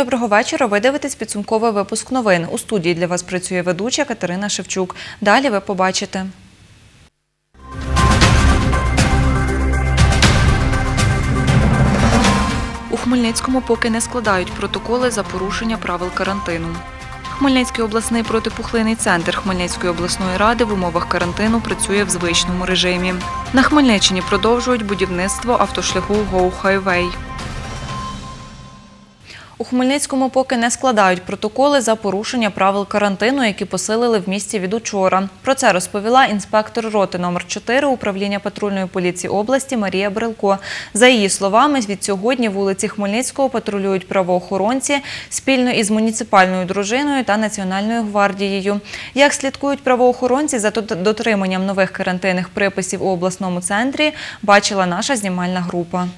Доброго вечора. Ви дивитесь підсумковий випуск новин. У студії для вас працює ведуча Катерина Шевчук. Далі ви побачите. У Хмельницькому поки не складають протоколи за порушення правил карантину. Хмельницький обласний протипухлинний центр Хмельницької обласної ради в умовах карантину працює в звичному режимі. На Хмельниччині продовжують будівництво автошляху Go Highway. У Хмельницькому поки не складають протоколи за порушення правил карантину, які посилили в місті від учора. Про це розповіла інспектор роти номер 4 управління патрульної поліції області Марія Брилко. За її словами, від сьогодні вулиці Хмельницького патрулюють правоохоронці спільно із муніципальною дружиною та Національною гвардією. Як слідкують правоохоронці за дот- дотриманням нових карантинних приписів у обласному центрі, бачила наша знімальна група.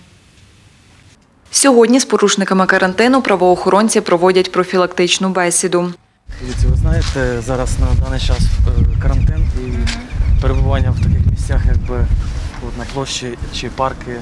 Сьогодні з порушниками карантину правоохоронці проводять профілактичну бесіду. Дивіться, ви знаєте, зараз на даний час е, карантин і перебування в таких місцях, якби на площі чи парки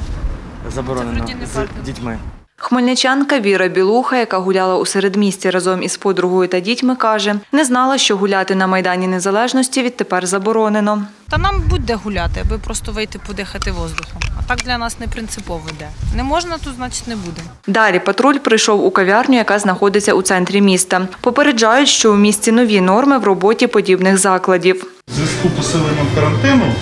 заборонено з дітьми. Хмельничанка Віра Білуха, яка гуляла у середмісті разом із подругою та дітьми, каже, не знала, що гуляти на Майдані Незалежності відтепер заборонено. Та нам будь-де гуляти, аби просто вийти подихати воздухом. А так для нас не принципово йде. Не можна, то значить не буде. Далі патруль прийшов у кав'ярню, яка знаходиться у центрі міста. Попереджають, що у місті нові норми в роботі подібних закладів. В зв'язку посиленням карантину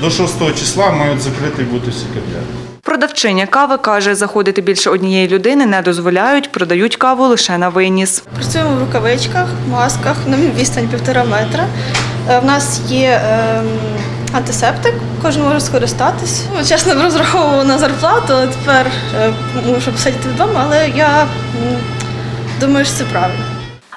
до 6 числа мають закриті бути всі кав'ярні. Продавчиня кави каже, заходити більше однієї людини не дозволяють, продають каву лише на виніс. Працюємо в рукавичках, масках, на відстань півтора метра. Е, В нас є ем, антисептик, кожен може скористатись. Ну, Чесно, розраховувала на зарплату, але тепер е, мушу посидіти вдома, але я думаю, що це правильно.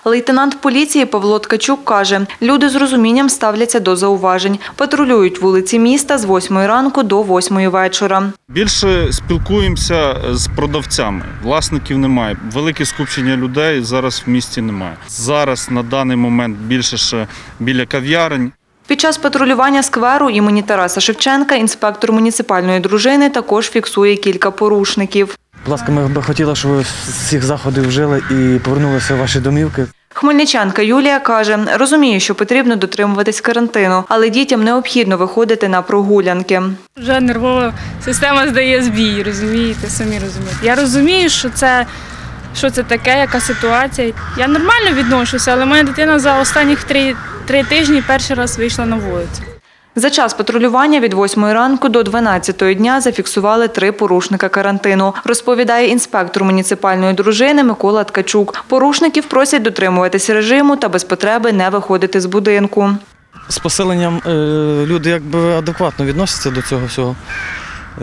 Лейтенант поліції Павло Ткачук каже, люди з розумінням ставляться до зауважень. Патрулюють вулиці міста з 8 ранку до 8 вечора. Більше спілкуємося з продавцями. Власників немає. Велике скупчення людей зараз в місті немає. Зараз на даний момент більше ще біля кав'ярень. Під час патрулювання скверу імені Тараса Шевченка інспектор муніципальної дружини також фіксує кілька порушників. Будь ласка, ми б хотіли, щоб ви з цих заходів вжили і повернулися в ваші домівки. Хмельничанка Юлія каже, розуміє, що потрібно дотримуватись карантину, але дітям необхідно виходити на прогулянки. Вже нервова система здає збій, розумієте, самі розумієте. Я розумію, що це, що це таке, яка ситуація. Я нормально відношуся, але моя дитина за останніх три, три тижні перший раз вийшла на вулицю. За час патрулювання від 8 ранку до 12 дня зафіксували три порушника карантину, розповідає інспектор муніципальної дружини Микола Ткачук. Порушників просять дотримуватись режиму та без потреби не виходити з будинку. З поселенням е, люди якби адекватно відносяться до цього всього.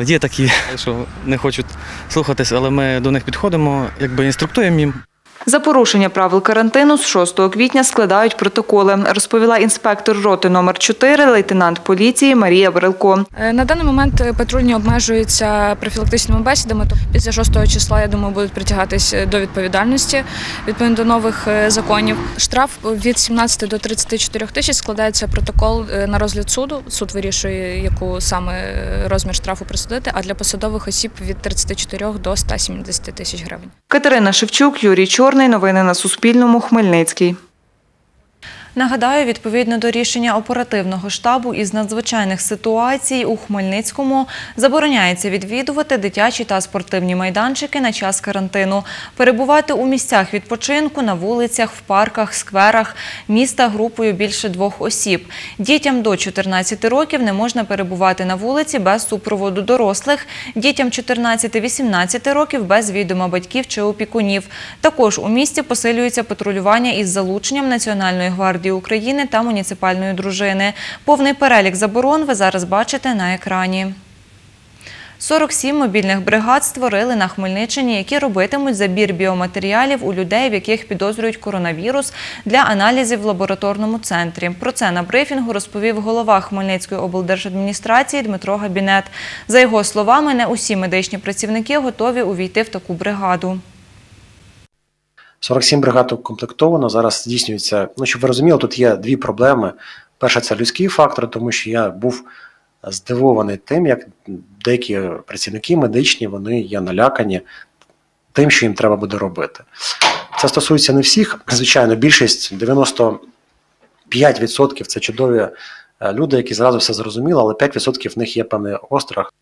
Є такі, що не хочуть слухатись, але ми до них підходимо, якби інструктуємо їм. За порушення правил карантину з 6 квітня складають протоколи, розповіла інспектор роти номер 4 лейтенант поліції Марія Брилко. Е, На даний момент е, патрульні обмежуються профілактичними бесідами. То після 6 числа, я думаю, будуть притягатись до відповідальності відповідно до нових е, законів. Штраф від 17 до 34 тисяч складається протокол е, на розгляд суду. Суд вирішує, яку саме е, розмір штрафу присудити. А для посадових осіб від 34 до 170 тисяч гривень. Катерина Шевчук, Юрій Чорний. Новини на Суспільному. Хмельницький. Нагадаю, відповідно до рішення оперативного штабу із надзвичайних ситуацій у Хмельницькому забороняється відвідувати дитячі та спортивні майданчики на час карантину, перебувати у місцях відпочинку на вулицях, в парках, скверах міста групою більше двох осіб. Дітям до 14 років не можна перебувати на вулиці без супроводу дорослих, дітям 14-18 років без відома батьків чи опікунів. Також у місті посилюється патрулювання із залученням Національної гвардії України та муніципальної дружини. Повний перелік заборон ви зараз бачите на екрані. 47 мобільних бригад створили на Хмельниччині, які робитимуть забір біоматеріалів у людей, в яких підозрюють коронавірус для аналізів в лабораторному центрі. Про це на брифінгу розповів голова Хмельницької облдержадміністрації Дмитро Габінет. За його словами, не усі медичні працівники готові увійти в таку бригаду. 47 бригад укомплектовано. Зараз здійснюється. Ну, щоб ви розуміли, тут є дві проблеми. Перше, це людський фактор, тому що я був здивований тим, як деякі працівники медичні вони є налякані тим, що їм треба буде робити. Це стосується не всіх. Звичайно, більшість 95% це чудові е, люди, які зразу все зрозуміли, але 5% в них є певний острах.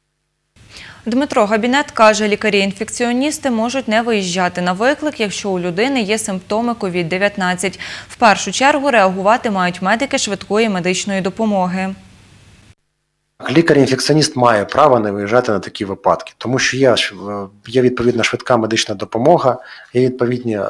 Дмитро Габінет каже, лікарі-інфекціоністи можуть не виїжджати на виклик, якщо у людини є симптоми COVID-19. В першу чергу реагувати мають медики швидкої медичної допомоги. Лікар-інфекціоніст має право не виїжджати на такі випадки, тому що є, е, є відповідна швидка медична допомога, є відповідні е,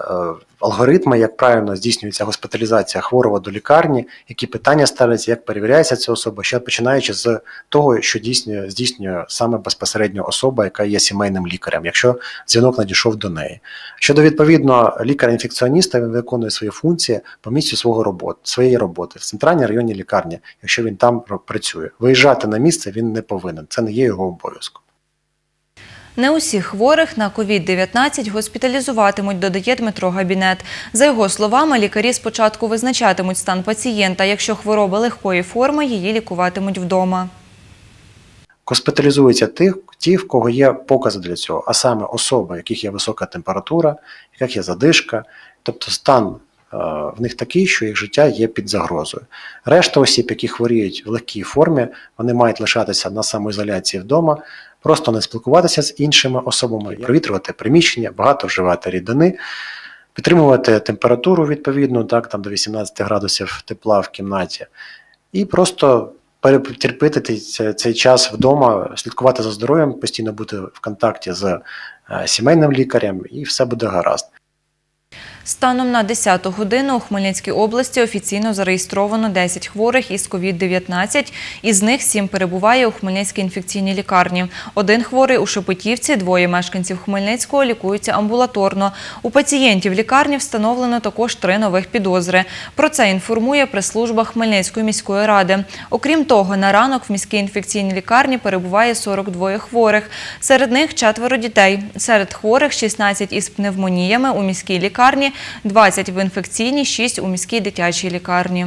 алгоритми, як правильно здійснюється госпіталізація хворого до лікарні, які питання ставляться, як перевіряється ця особа, ще починаючи з того, що здійснює, здійснює саме безпосередньо особа, яка є сімейним лікарем, якщо дзвінок надійшов до неї. Щодо відповідно лікаря-інфекціоніста, він виконує свої функції по місцю свого роботи, своєї роботи в центральній районній лікарні, якщо він там працює. Виїжджати на місце він не повинен. Це не є його обов'язком. Не усіх хворих на COVID-19 госпіталізуватимуть, додає Дмитро Габінет. За його словами, лікарі спочатку визначатимуть стан пацієнта. Якщо хвороба легкої форми, її лікуватимуть вдома. Госпіталізуються ті, ті, в кого є покази для цього, а саме особи, в яких є висока температура, в яких є задишка, тобто стан в них такий, що їх життя є під загрозою. Решта осіб, які хворіють в легкій формі, вони мають лишатися на самоізоляції вдома, просто не спілкуватися з іншими особами, провітрювати приміщення, багато вживати рідини, підтримувати температуру відповідну, так, там до 18 градусів тепла в кімнаті, і просто перетерпити цей, цей час вдома, слідкувати за здоров'ям, постійно бути в контакті з е, сімейним лікарем, і все буде гаразд. Станом на 10 годину у Хмельницькій області офіційно зареєстровано 10 хворих із COVID-19, із них 7 перебуває у Хмельницькій інфекційній лікарні. Один хворий у Шепетівці, двоє мешканців Хмельницького лікуються амбулаторно. У пацієнтів лікарні встановлено також три нових підозри. Про це інформує прес-служба Хмельницької міської ради. Окрім того, на ранок в міській інфекційній лікарні перебуває 42 хворих. Серед них четверо дітей. Серед хворих 16 із пневмоніями у міській лікарні, 20 в інфекційній, 6 у міській дитячій лікарні.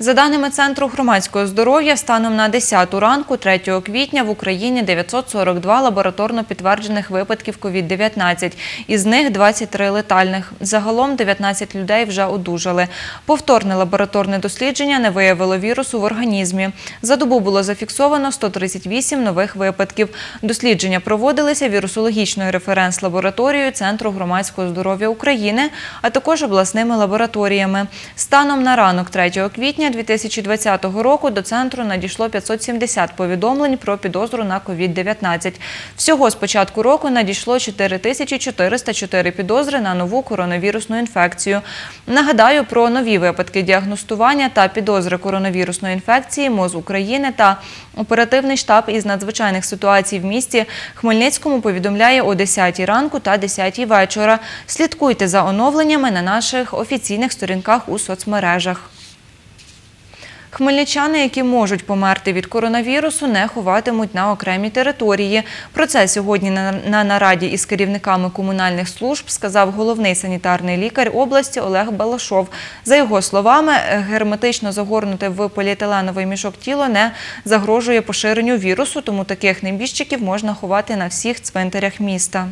За даними Центру громадського здоров'я, станом на 10 ранку 3 квітня в Україні 942 лабораторно підтверджених випадків COVID-19, із них 23 летальних. Загалом 19 людей вже одужали. Повторне лабораторне дослідження не виявило вірусу в організмі. За добу було зафіксовано 138 нових випадків. Дослідження проводилися вірусологічною референс-лабораторією Центру громадського здоров'я України, а також обласними лабораторіями. Станом на ранок 3 квітня 2020 року до центру надійшло 570 повідомлень про підозру на COVID-19. Всього з початку року надійшло 4404 підозри на нову коронавірусну інфекцію. Нагадаю про нові випадки діагностування та підозри коронавірусної інфекції МОЗ України та оперативний штаб із надзвичайних ситуацій в місті Хмельницькому повідомляє о 10 ранку та 10 вечора. Слідкуйте за оновленнями на наших офіційних сторінках у соцмережах. Хмельничани, які можуть померти від коронавірусу, не ховатимуть на окремій території. Про це сьогодні на, на нараді із керівниками комунальних служб сказав головний санітарний лікар області Олег Балашов. За його словами, герметично загорнуте в поліетиленовий мішок тіло не загрожує поширенню вірусу, тому таких небіжчиків можна ховати на всіх цвинтарях міста.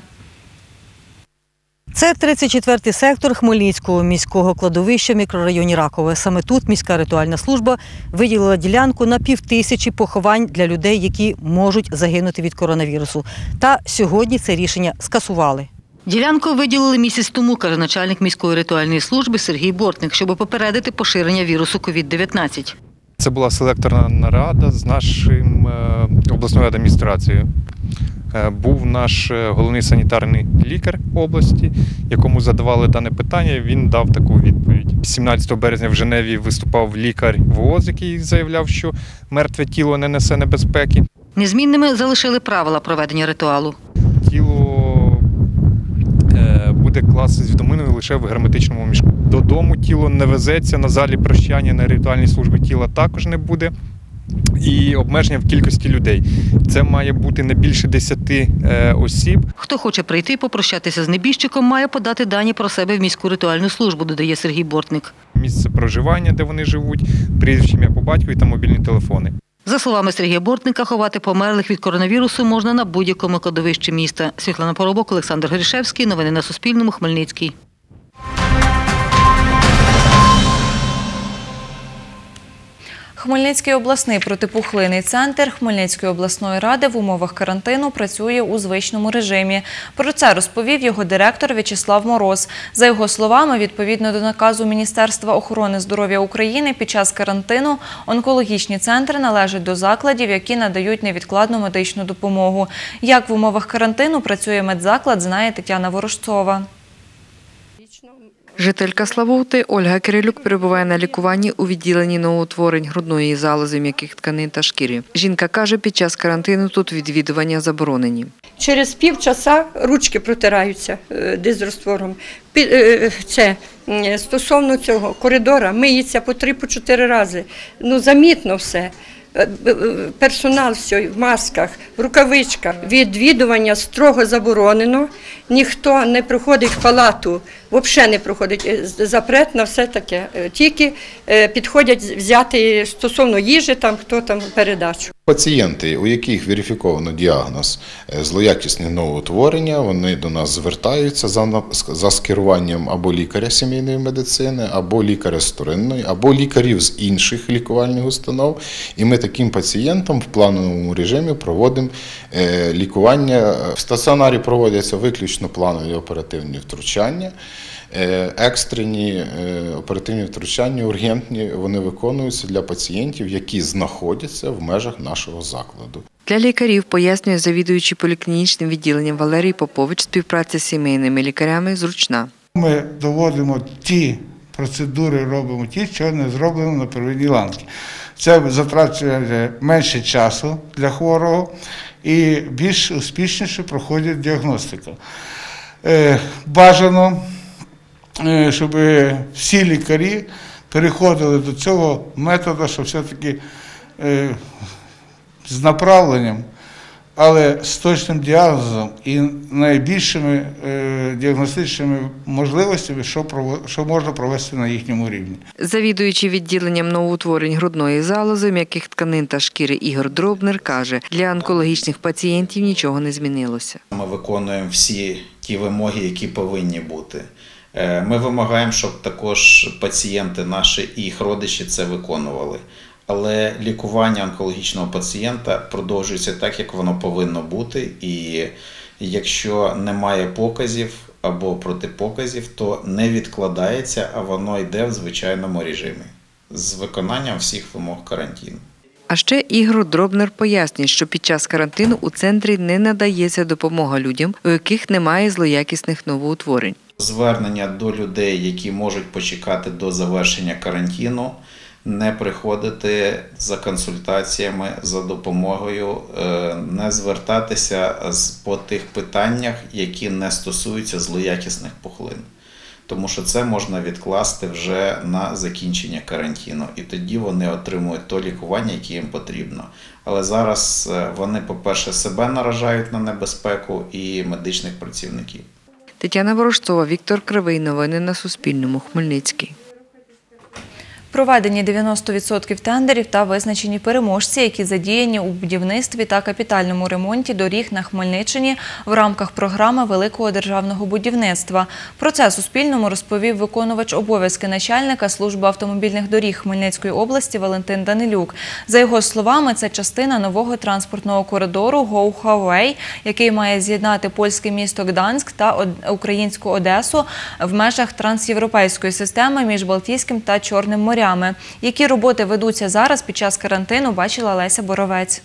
Це 34-й сектор Хмельницького міського кладовища в мікрорайоні Ракове. Саме тут міська ритуальна служба виділила ділянку на півтисячі поховань для людей, які можуть загинути від коронавірусу. Та сьогодні це рішення скасували. Ділянку виділили місяць тому, каже начальник міської ритуальної служби Сергій Бортник, щоб попередити поширення вірусу COVID-19. Це була селекторна нарада з нашим е, обласною адміністрацією. Е, Був наш е, головний санітарний лікар області, якому задавали дане питання. Він дав таку відповідь. 17 березня в Женеві виступав лікар ВООЗ, який заявляв, що мертве тіло не несе небезпеки. Незмінними залишили правила проведення ритуалу. Тіло е, буде класти з відоминою лише в герметичному мішку. Додому тіло не везеться, на залі прощання на ритуальній службі тіла також не буде. І обмеження в кількості людей. Це має бути не більше 10 е, осіб. Хто хоче прийти і попрощатися з небіжчиком, має подати дані про себе в міську ритуальну службу, додає Сергій Бортник. Місце проживання, де вони живуть, прізвище ім'я по батькові та мобільні телефони. За словами Сергія Бортника, ховати померлих від коронавірусу можна на будь-якому кладовищі міста. Світлана Поробок, Олександр Гришевський. Новини на Суспільному. Хмельницький. Хмельницький обласний протипухлинний центр Хмельницької обласної ради в умовах карантину працює у звичному режимі. Про це розповів його директор В'ячеслав Мороз. За його словами, відповідно до наказу Міністерства охорони здоров'я України, під час карантину онкологічні центри належать до закладів, які надають невідкладну медичну допомогу. Як в умовах карантину працює медзаклад, знає Тетяна Ворожцова. Жителька Славути Ольга Кирилюк перебуває на лікуванні у відділенні новоутворень грудної залози, м'яких тканин та шкіри. Жінка каже, під час карантину тут відвідування заборонені. Через півчаса ручки протираються е, дезраствором. Пі- е, Це стосовно цього коридора миється по три по чотири рази. Ну замітно все. Е, е, Персонал все в масках, в рукавичках. Відвідування строго заборонено. Ніхто не приходить в палату, взагалі не проходить Е, запрет на все таке. Тільки підходять взяти стосовно їжі, там хто там передачу. Пацієнти, у яких верифіковано діагноз е, злоякісне новоутворення, вони до нас звертаються за, за скеруванням або лікаря сімейної медицини, або лікаря сторинної, або лікарів з інших лікувальних установ. І ми таким пацієнтам в плановому режимі проводимо е, лікування. В стаціонарі проводяться виключно планові оперативні втручання. Е, Екстрені е, оперативні втручання, ургентні, вони виконуються для пацієнтів, які знаходяться в межах нашого закладу. Для лікарів, пояснює завідуючий поліклінічним відділенням Валерій Попович, співпраця з сімейними лікарями зручна. Ми доводимо ті процедури, робимо ті, що не зроблено на первинній ланці. Це затрачує менше часу для хворого і більш успішніше проходить діагностика. Е, Бажано, щоб всі лікарі переходили до цього методу, що все-таки е, з направленням, але з точним діагнозом і найбільшими е, діагностичними можливостями, що, що можна провести на їхньому рівні. Завідуючий відділенням новоутворень грудної залози, м'яких тканин та шкіри Ігор Дробнер каже, для онкологічних пацієнтів нічого не змінилося. Ми виконуємо всі ті вимоги, які повинні бути. Е, Ми вимагаємо, щоб також пацієнти наші і їх родичі це виконували. Але лікування онкологічного пацієнта продовжується так, як воно повинно бути. І якщо немає показів або протипоказів, то не відкладається, а воно йде в звичайному режимі з виконанням всіх вимог карантину. А ще Ігор Дробнер пояснює, що під час карантину у центрі не надається допомога людям, у яких немає злоякісних новоутворень. звернення до людей, які можуть почекати до завершення карантину, не приходити за консультаціями, за допомогою, е, не звертатися по тих питаннях, які не стосуються злоякісних пухлин. Тому що це можна відкласти вже на закінчення карантину, і тоді вони отримують то лікування, яке їм потрібно. Але зараз е, вони, по-перше, себе наражають на небезпеку і медичних працівників. Тетяна Ворожцова, Віктор Кривий. Новини на Суспільному. Хмельницький. Проведені 90% тендерів та визначені переможці, які задіяні у будівництві та капітальному ремонті доріг на Хмельниччині в рамках програми Великого державного будівництва. Про це Суспільному розповів виконувач обов'язки начальника служби автомобільних доріг Хмельницької області Валентин Данилюк. За його словами, це частина нового транспортного коридору Гоу-Хавей, який має з'єднати польське місто Гданськ та українську Одесу в межах трансєвропейської системи між Балтійським та Чорним морями. Які роботи ведуться зараз під час карантину, бачила Леся Боровець.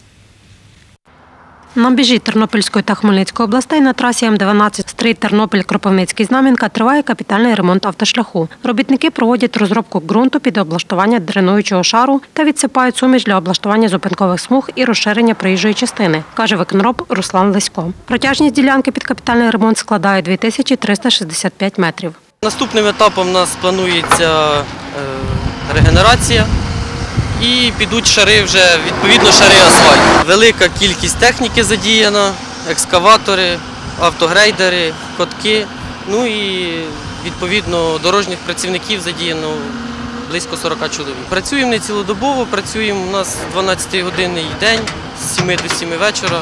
На біжі Тернопільської та Хмельницької областей на трасі М12 стрий Тернопіль Кропивницький Знам'янка триває капітальний ремонт автошляху. Робітники проводять розробку ґрунту під облаштування дренуючого шару та відсипають суміш для облаштування зупинкових смуг і розширення проїжджої частини, каже виконроб Руслан Лесько. Протяжність ділянки під капітальний ремонт складає 2365 метрів. Наступним етапом у нас планується е, регенерація і підуть шари вже відповідно шари асфальту. Велика кількість техніки задіяна, екскаватори, автогрейдери, котки. Ну і відповідно дорожніх працівників задіяно близько 40 чоловік. Працюємо не цілодобово, працюємо у нас 12-годинний день з 7 до 7 вечора.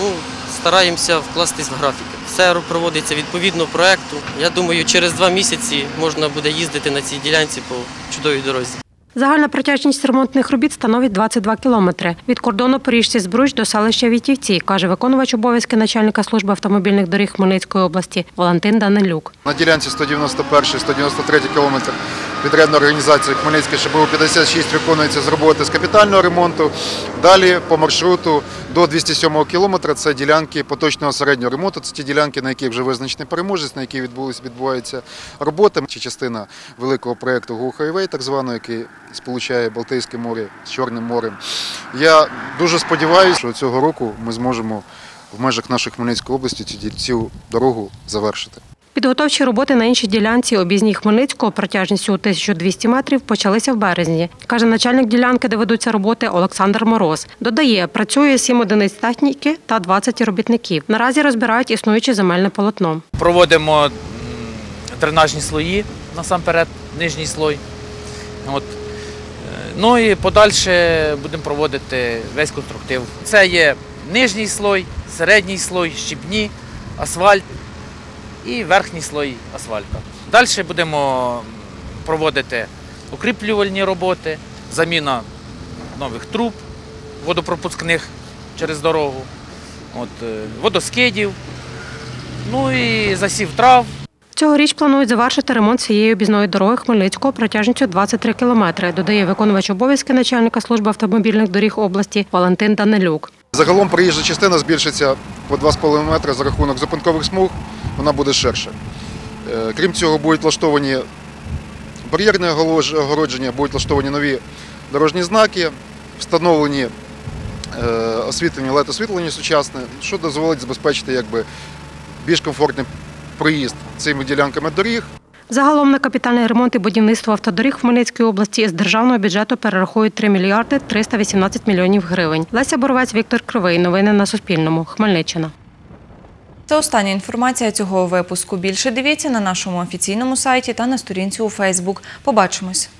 Ну, стараємося вкластись в графіки. Все проводиться відповідно проекту. Я думаю, через два місяці можна буде їздити на цій ділянці по чудовій дорозі. Загальна протяжність ремонтних робіт становить 22 кілометри. Від кордону Поріжці Збруч до селища Вітівці, каже виконувач обов'язки начальника служби автомобільних доріг Хмельницької області Валентин Данилюк. На ділянці 191-193 кілометр підрядна організація Хмельницький ШБУ 56 виконується з роботи з капітального ремонту. Далі по маршруту до 207-го кілометра це ділянки поточного середнього ремонту. Це ті ділянки, на яких вже визначений переможець, на відбулись відбуваються роботи. Чи частина великого проєкту Highway, так званого, який сполучає Балтійське море з Чорним морем. Я дуже сподіваюся, що цього року ми зможемо в межах нашої Хмельницької області цю дорогу завершити. Підготовчі роботи на іншій ділянці об'їзній Хмельницького протяжністю 1200 метрів почалися в березні, каже начальник ділянки, де ведуться роботи Олександр Мороз. Додає, працює 7 одиниць техніки та 20 робітників. Наразі розбирають існуюче земельне полотно. Проводимо дренажні слої, насамперед, нижній слой. От. Е, Ну і подальше будемо проводити весь конструктив. Це є нижній слой, середній слой, щебні, асфальт і верхній слой асфальту. Далі будемо проводити укріплювальні роботи, заміна нових труб водопропускних через дорогу, от, е, водоскидів, ну і засів трав. Цьогоріч планують завершити ремонт цієї об'їзної дороги Хмельницького протяжністю 23 кілометри, додає виконувач обов'язки начальника служби автомобільних доріг області Валентин Данилюк. Загалом проїжджа частина збільшиться по 2,5 метри за рахунок зупинкових смуг, вона буде ширше. Крім цього, будуть влаштовані бар'єрне огородження, будуть влаштовані нові дорожні знаки, встановлені е, освітлення, led освітлення сучасне, що дозволить забезпечити якби, більш комфортний проїзд цими ділянками доріг. Загалом на капітальний ремонт і будівництво автодоріг в Хмельницькій області з державного бюджету перерахують 3 мільярди 318 мільйонів гривень. Леся Боровець, Віктор Кривий. Новини на Суспільному. Хмельниччина. Це остання інформація цього випуску. Більше дивіться на нашому офіційному сайті та на сторінці у Фейсбук. Побачимось.